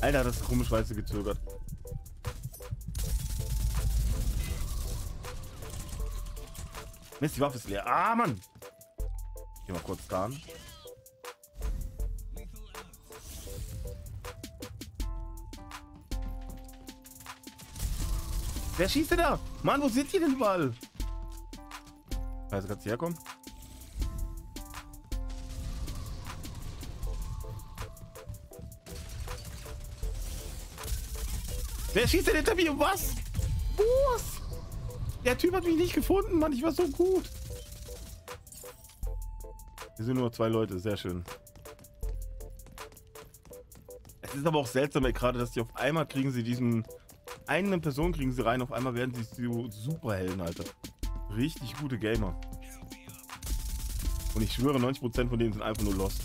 Alter, das ist komisch weiße gezögert. Mist, die Waffe ist leer. Ah, Mann! Geh mal kurz da an. Wer schießt denn da? Mann, wo sind die denn überall? Also kannst du herkommen? Wer schießt denn hinter mir? Was? Was? Der Typ hat mich nicht gefunden, Mann. Ich war so gut. Wir sind nur zwei Leute. Sehr schön. Es ist aber auch seltsam, gerade, dass die auf einmal kriegen sie diesen... Eine Person kriegen sie rein, auf einmal werden sie so Superhelden, Alter. Richtig gute Gamer. Und ich schwöre, 90% von denen sind einfach nur lost.